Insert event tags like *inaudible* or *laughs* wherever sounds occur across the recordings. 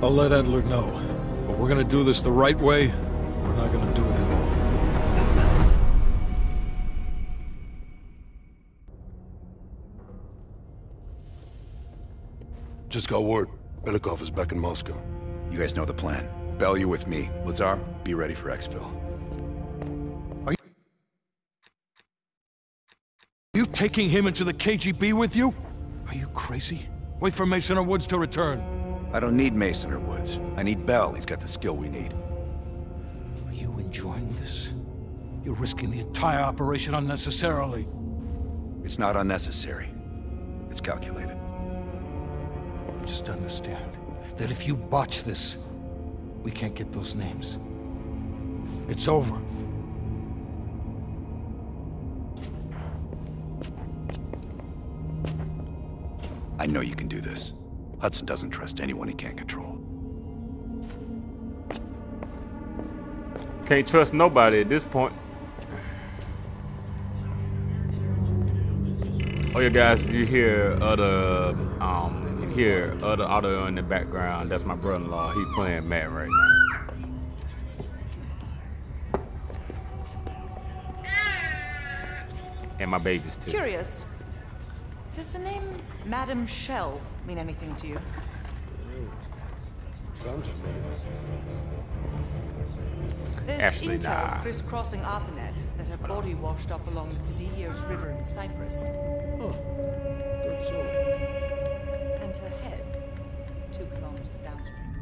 I'll let Adler know. But we're gonna do this the right way, we're not gonna do it at all. Just got word. Belikov is back in Moscow. You guys know the plan. Bell, you're with me. Lazar, be ready for exfil. Are you... you taking him into the KGB with you? Are you crazy? Wait for Mason or Woods to return. I don't need Mason or Woods. I need Bell. He's got the skill we need. Are you enjoying this? You're risking the entire operation unnecessarily. It's not unnecessary. It's calculated. Just understand that if you botch this, we can't get those names. It's over. I know you can do this. Hudson doesn't trust anyone he can't control. Can't trust nobody at this point. Oh yeah, guys, you hear other um, you hear other audio in the background. That's my brother-in-law. He playing Madden right now. And my babies too. Curious. Does the name Madam Shell mean anything to you? Sounds familiar. There's Actually, intel nah. crisscrossing ARPANET that her body washed up along the Pedios River in Cyprus. Huh. Good so. And her head, two kilometers downstream.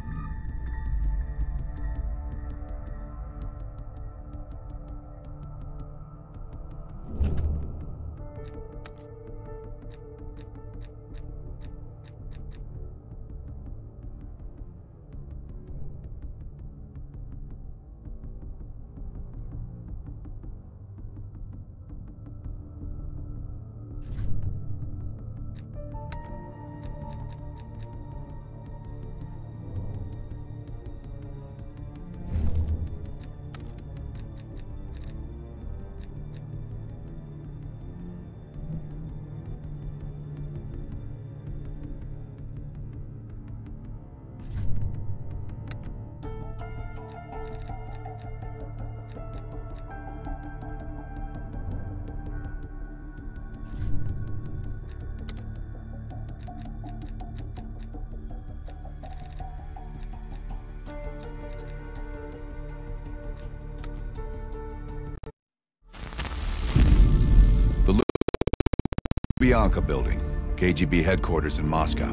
Lubyanka building, KGB headquarters in Moscow.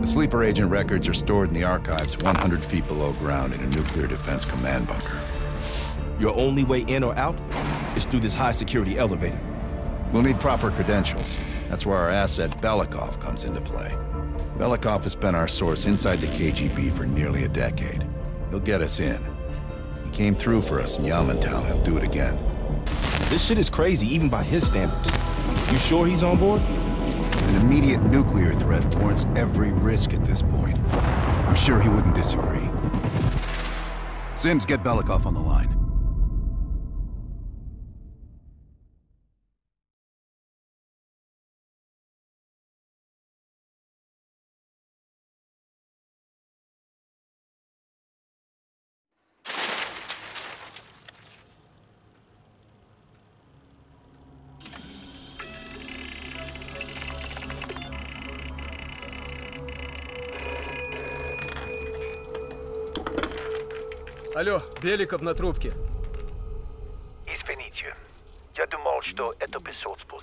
The sleeper agent records are stored in the archives 100 feet below ground in a nuclear defense command bunker. Your only way in or out is through this high-security elevator. We'll need proper credentials. That's where our asset Belikov comes into play. Belikov has been our source inside the KGB for nearly a decade. He'll get us in. He came through for us in Yamantau. He'll do it again. This shit is crazy even by his standards. You sure he's on board? An immediate nuclear threat warrants every risk at this point. I'm sure he wouldn't disagree. Sims, get Belikov on the line. Алло, Беликов на трубке. Извините. Я думал, что это посольство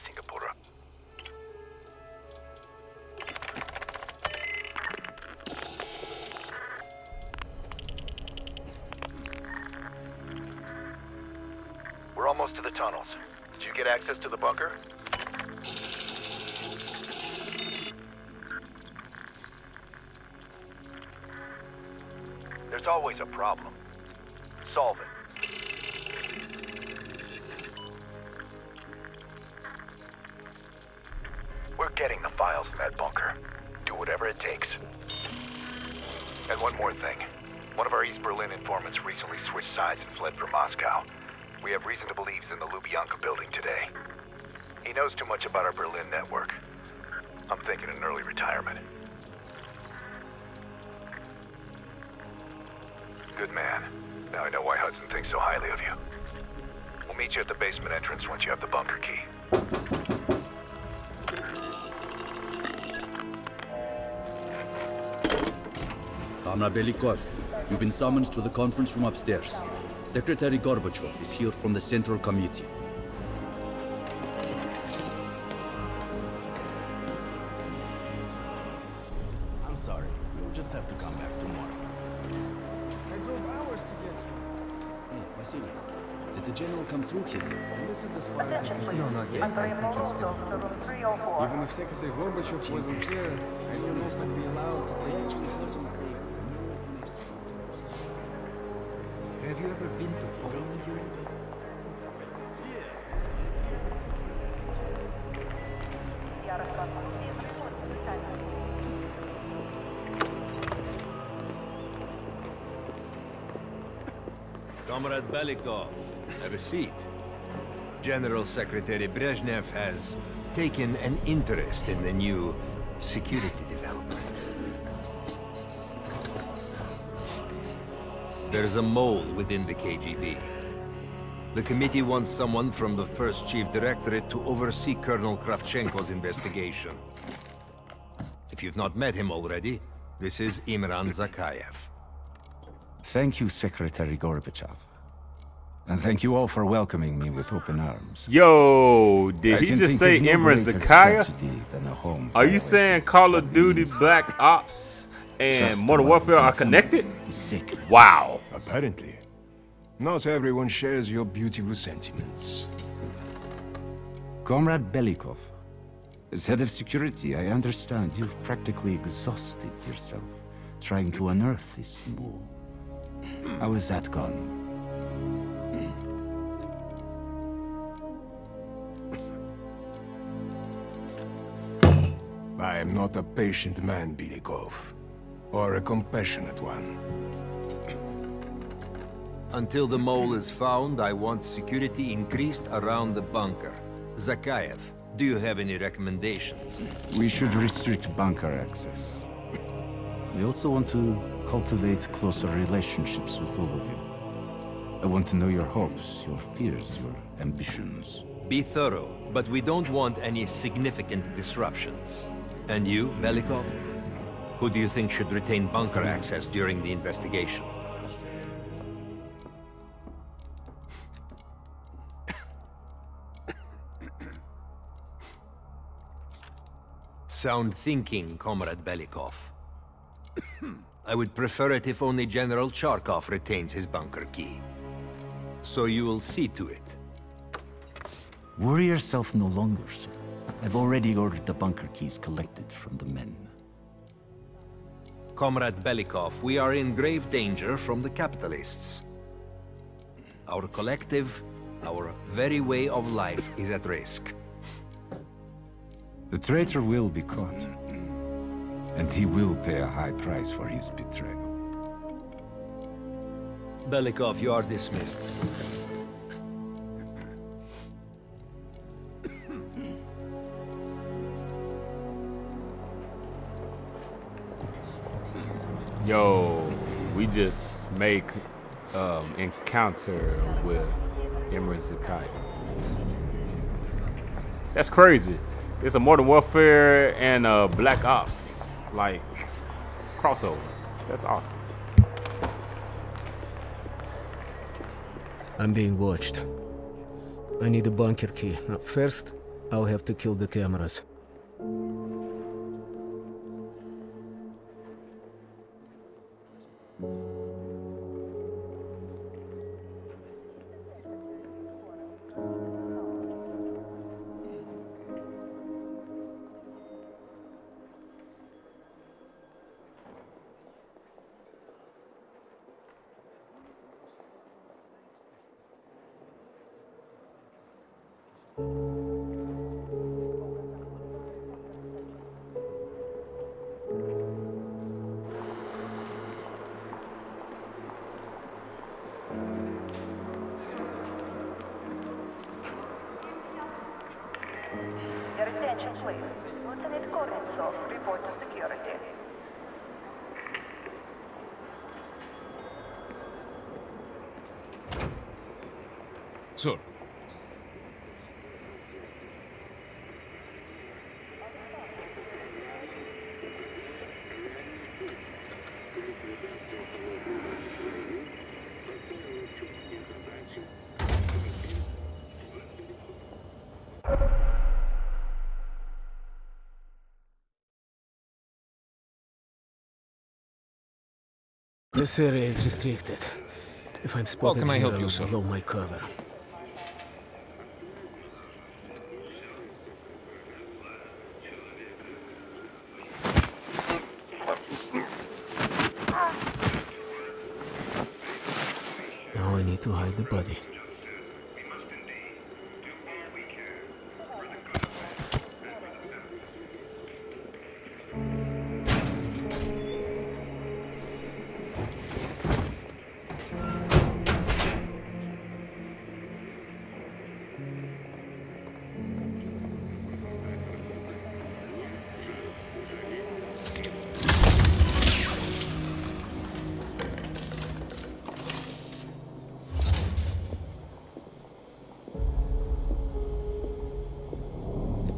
Comrade Belikov, you've been summoned to the conference room upstairs. Secretary Gorbachev is here from the Central Committee. I'm sorry. You'll just have to come back tomorrow. I drove hours to get here. Hey, Vasily, did the general come through here? This is as far as I can take. No, not yet. I think he's still in office. Even if Secretary Gorbachev wasn't here, I don't know if I'd be allowed to take a Have you ever been to Poland, Yuri? Comrade Belikov, have a seat. General Secretary Brezhnev has taken an interest in the new security development. There's a mole within the KGB. The committee wants someone from the first chief directorate to oversee Colonel Kravchenko's investigation. If you've not met him already, this is Imran Zakhaev. Thank you, Secretary Gorbachev. And thank you all for welcoming me with open arms. Yo, did I he just say Imran greater Zakaya? tragedy than a home Are you saying Call of Duty Black Ops and Trust Modern. Warfare are connected? sick. Wow. Apparently. Not everyone shares your beautiful sentiments. Comrade Belikov, as head of security, I understand you've practically exhausted yourself trying to unearth this mole. How has that gone? I am not a patient man, Belikov. Or a compassionate one. Until the mole is found, I want security increased around the bunker. Zakhaev, do you have any recommendations? We should restrict bunker access. We also want to cultivate closer relationships with all of you. I want to know your hopes, your fears, your ambitions. Be thorough, but we don't want any significant disruptions. And you, Belikov? Who do you think should retain bunker access during the investigation? Sound thinking, Comrade Belikov. I would prefer it if only General Charkov retains his bunker key. So you will see to it. Worry yourself no longer, sir. I've already ordered the bunker keys collected from the men. Comrade Belikov, we are in grave danger from the capitalists. Our collective, our very way of life is at risk. The traitor will be caught. And he will pay a high price for his betrayal. Belikov, you are dismissed. Yo, we just make um, encounter with Imran Zakai. That's crazy. It's a Modern Warfare and a Black Ops like crossover. That's awesome. I'm being watched. I need a bunker key. Now, first, I'll have to kill the cameras. Please. Lieutenant Korensov, report to security. Sir. This area is restricted. If I'm spotted can I help you, sir? blow my cover. Now I need to hide the body.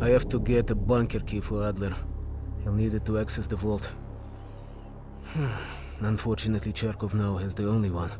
I have to get a bunker key for Adler. He'll need it to access the vault. Hmm. Unfortunately, Charkov now has the only one.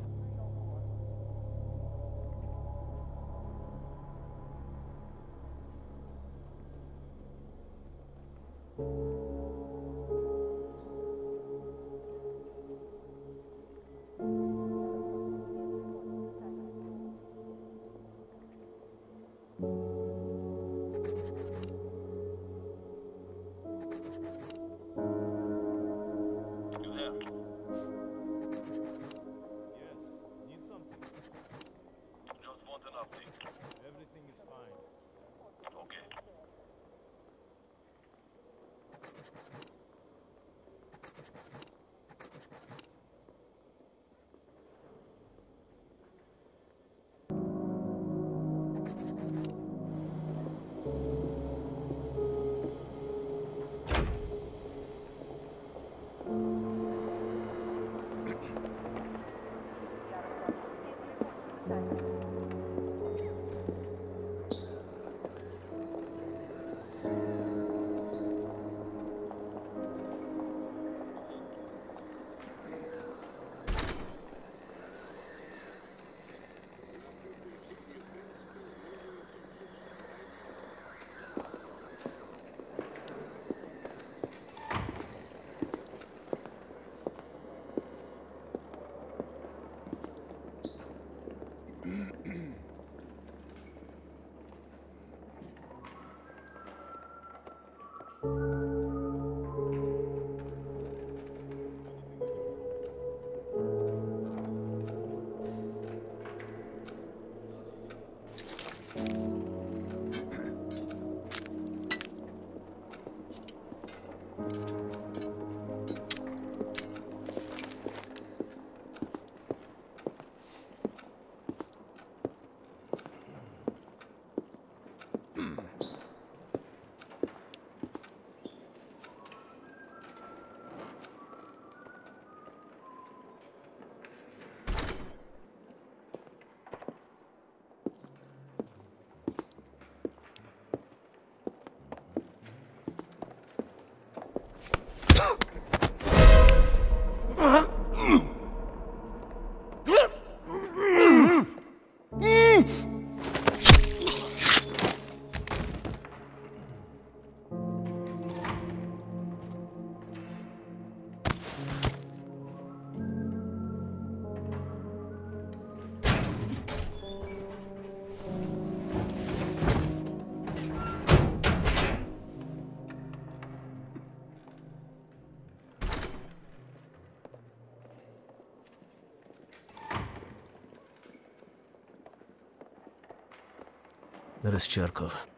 There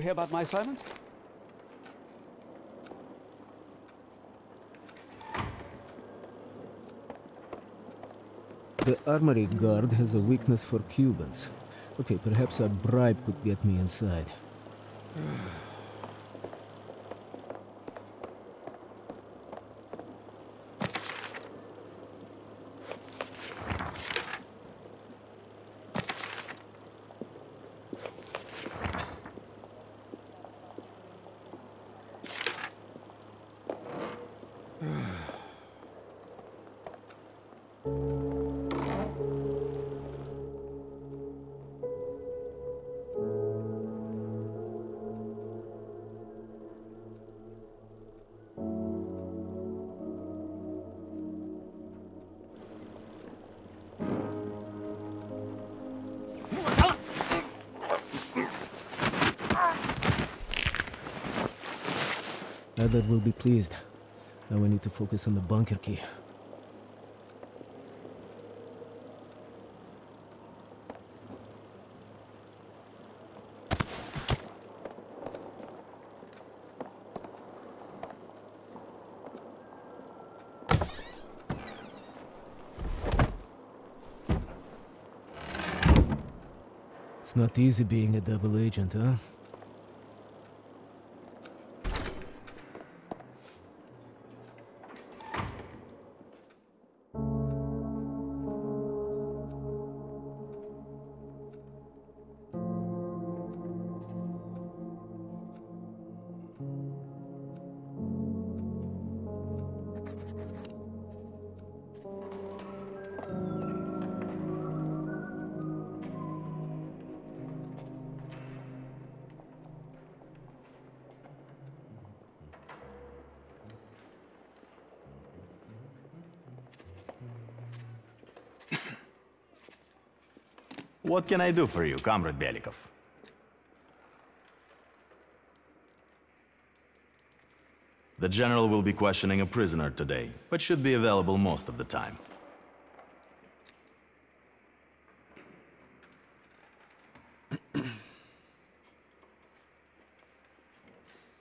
you hear about my assignment? The armory guard has a weakness for Cubans. Okay, perhaps a bribe could get me inside. Adler will be pleased. Now we need to focus on the bunker key. It's not easy being a double agent, huh? What can I do for you, Comrade Belikov? The General will be questioning a prisoner today, but should be available most of the time. *clears throat*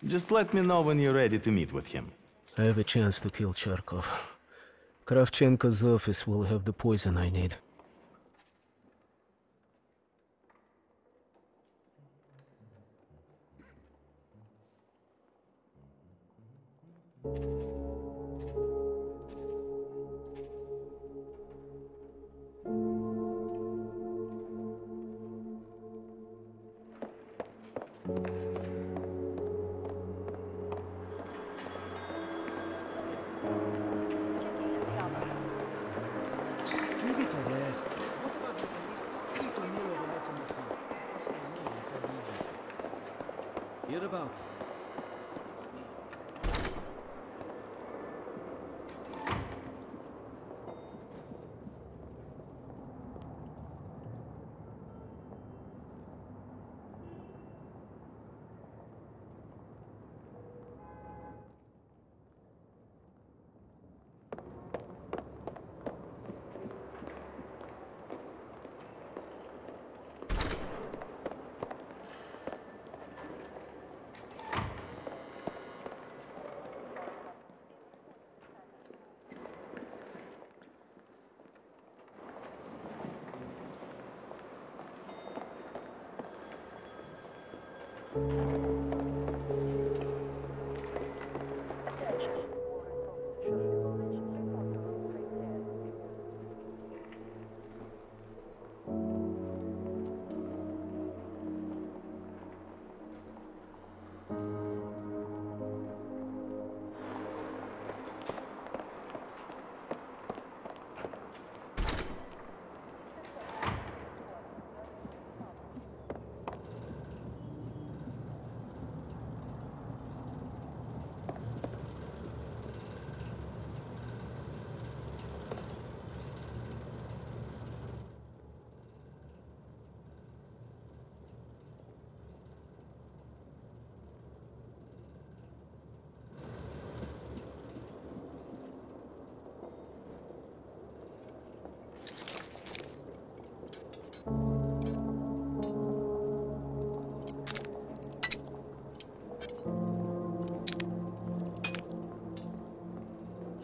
Just let me know when you're ready to meet with him. I have a chance to kill Charkov. Kravchenko's office will have the poison I need. Give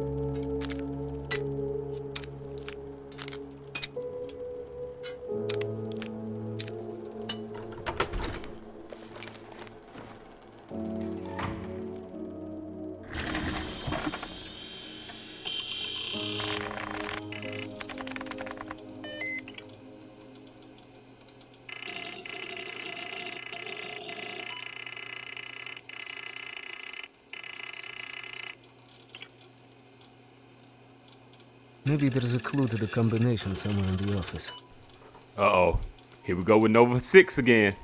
Música Maybe there's a clue to the combination somewhere in the office. Uh oh. Here we go with Nova 6 again.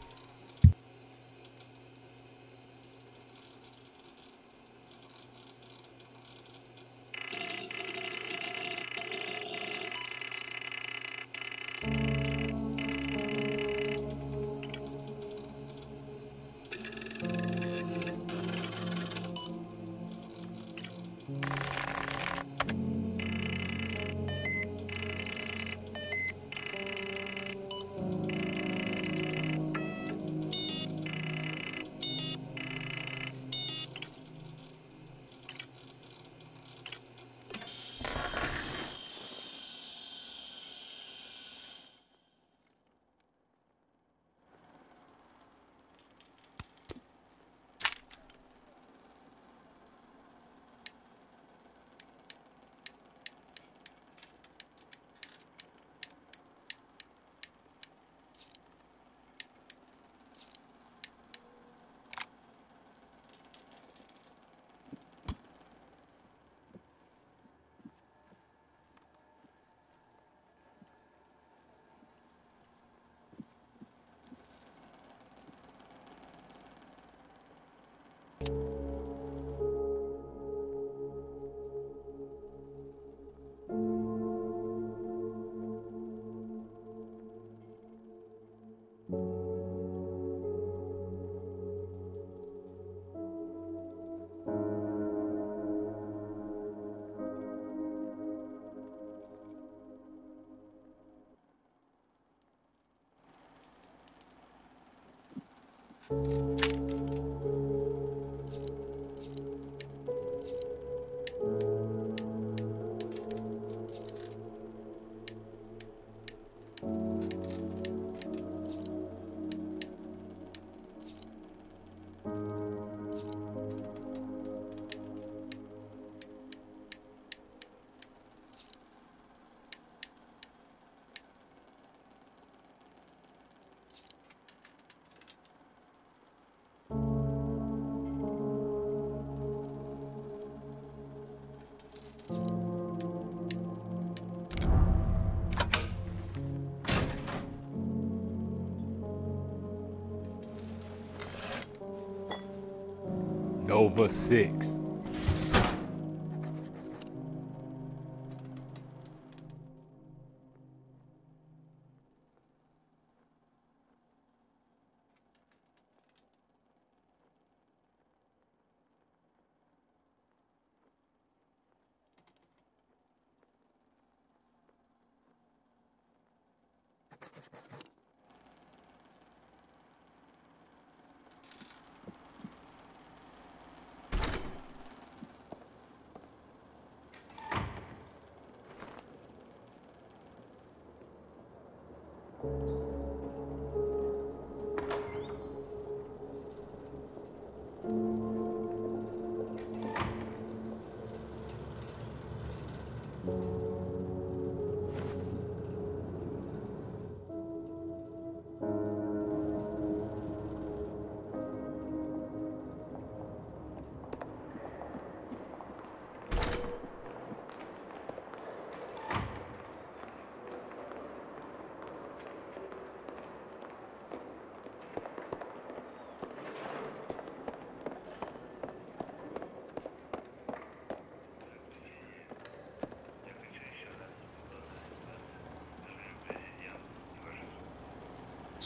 Nova 6.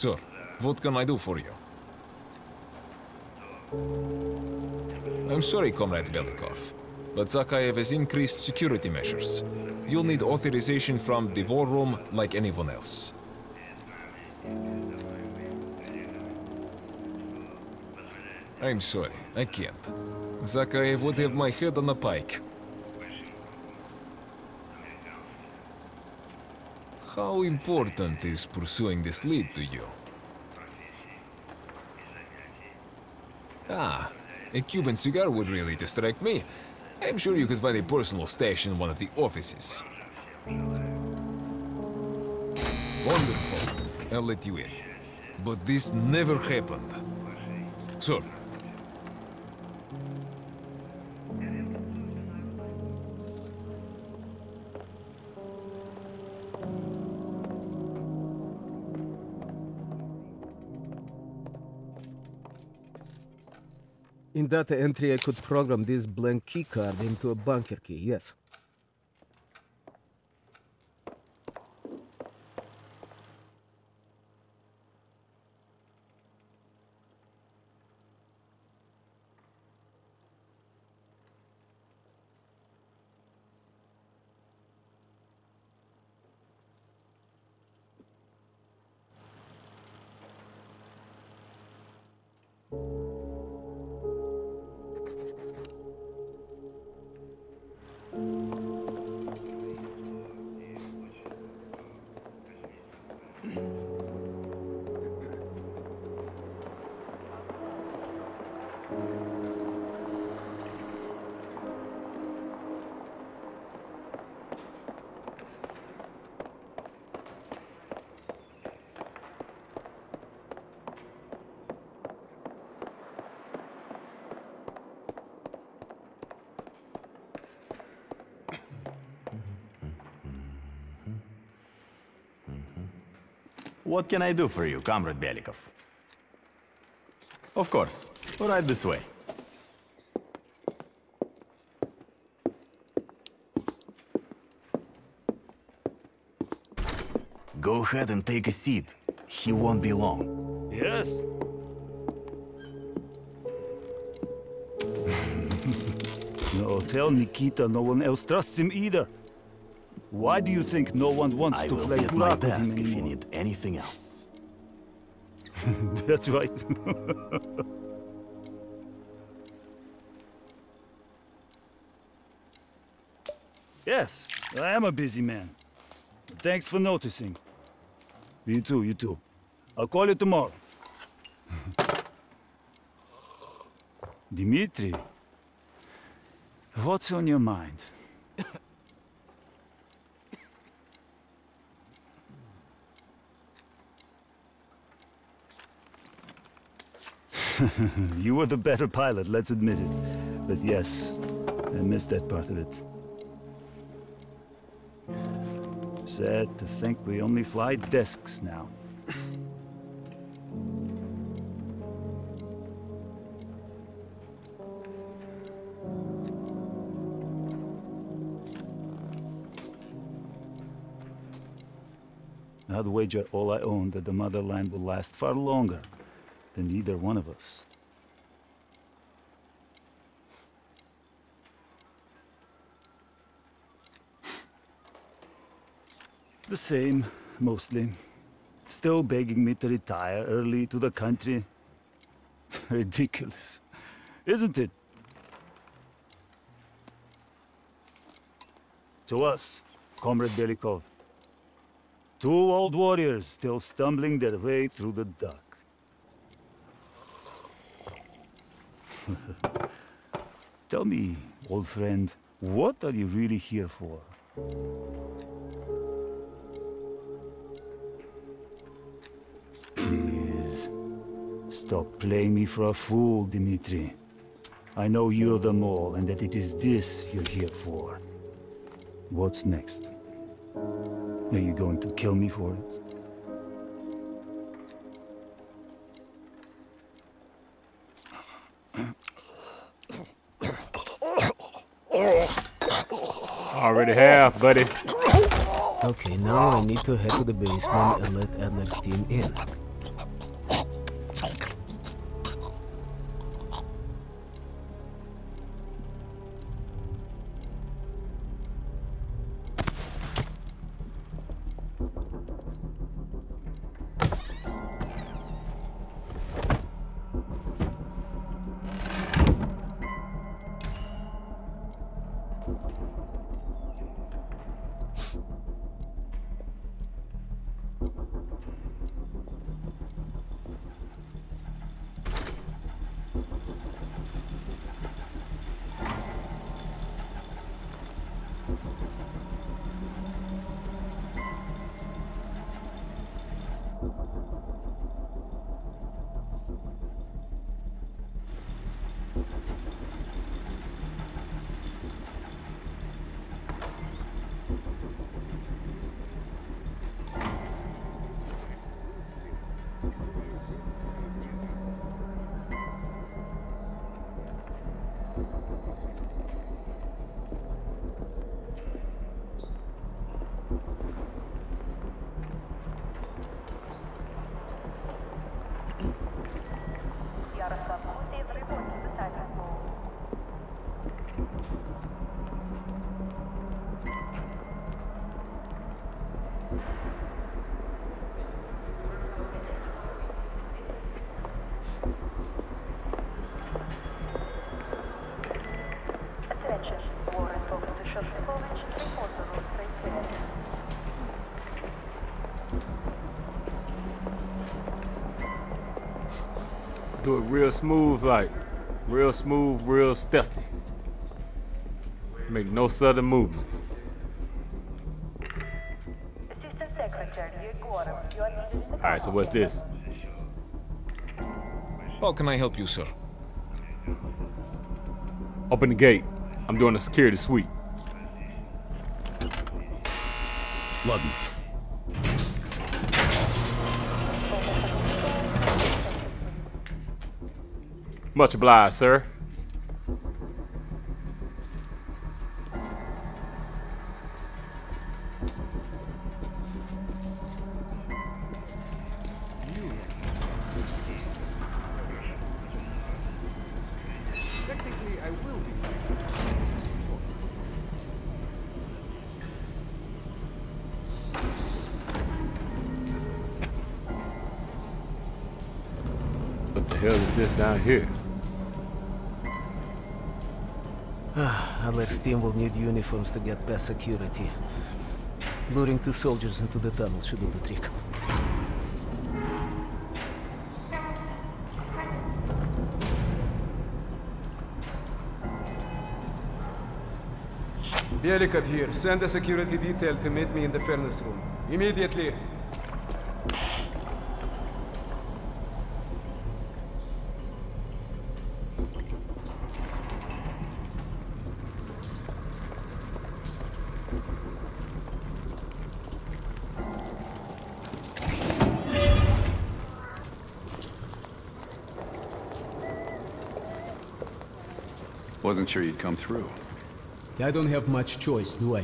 Sir, what can I do for you? I'm sorry, Comrade Belikov, but Zakhaev has increased security measures. You'll need authorization from the war room like anyone else. I'm sorry, I can't. Zakhaev would have my head on a pike. How important is pursuing this lead to you? Ah, a Cuban cigar would really distract me. I'm sure you could find a personal stash in one of the offices. Wonderful. I'll let you in. But this never happened. Sir. In data entry, I could program this blank keycard into a bunker key, yes. What can I do for you, Comrade Belikov? Of course. Right this way. Go ahead and take a seat. He won't be long. Yes. *laughs* no, tell Nikita no one else trusts him either. Why do you think no one wants I to will play be at my Gulag with him desk if you need anything else. *laughs* That's right. *laughs* yes, I am a busy man. Thanks for noticing. You too, you too. I'll call you tomorrow. *laughs* Dimitri, what's on your mind? *laughs* you were the better pilot, let's admit it. But yes, I missed that part of it. Sad to think we only fly desks now. I'd wager all I own that the motherland will last far longer than either one of us. The same, mostly. Still begging me to retire early to the country. *laughs* Ridiculous, isn't it? To us, Comrade Belikov. Two old warriors still stumbling their way through the dark. *laughs* Tell me, old friend, what are you really here for? Please, stop playing me for a fool, Dimitri. I know you're the mole and that it is this you're here for. What's next? Are you going to kill me for it? Already have, buddy. Okay, now I need to head to the basement and let Adler's team in. Attention, warrant officer Shostakovich, report the road straight. Do it real smooth, like real smooth, real stealthy. Make no sudden movements. Assistant Secretary Yegorov, you are needed in the All right, so what's this? How can I help you, sir? Open the gate. I'm doing a security sweep. Love you. Much obliged, sir. Hell is this down here? Ah, Adler's team will need uniforms to get past security. Luring two soldiers into the tunnel should do the trick. Belikov here. Send a security detail to meet me in the furnace room. Immediately. Sure you'd come through. I don't have much choice, do I?